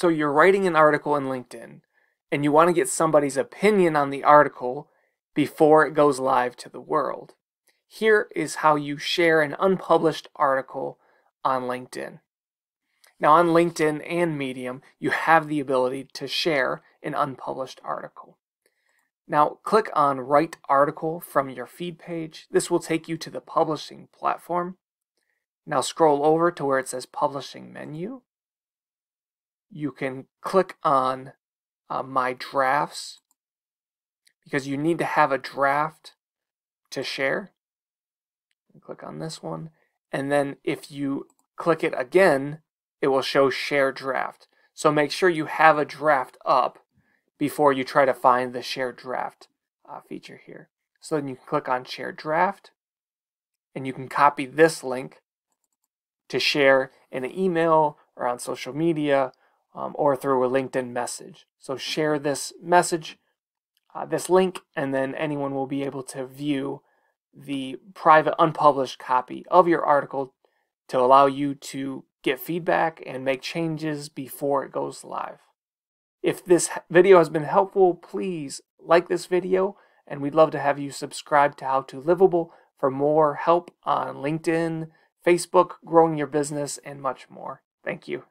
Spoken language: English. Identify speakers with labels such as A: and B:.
A: So you're writing an article in LinkedIn and you want to get somebody's opinion on the article before it goes live to the world. Here is how you share an unpublished article on LinkedIn. Now, on LinkedIn and Medium, you have the ability to share an unpublished article. Now, click on Write Article from your feed page. This will take you to the publishing platform. Now, scroll over to where it says Publishing Menu. You can click on uh, My Drafts because you need to have a draft to share. Click on this one. And then if you click it again, it will show share draft. So make sure you have a draft up before you try to find the share draft uh, feature here. So then you can click on share draft and you can copy this link to share in an email or on social media um, or through a LinkedIn message. So share this message, uh, this link, and then anyone will be able to view the private unpublished copy of your article to allow you to get feedback and make changes before it goes live. If this video has been helpful, please like this video and we'd love to have you subscribe to How to Liveable for more help on LinkedIn, Facebook, growing your business, and much more. Thank you.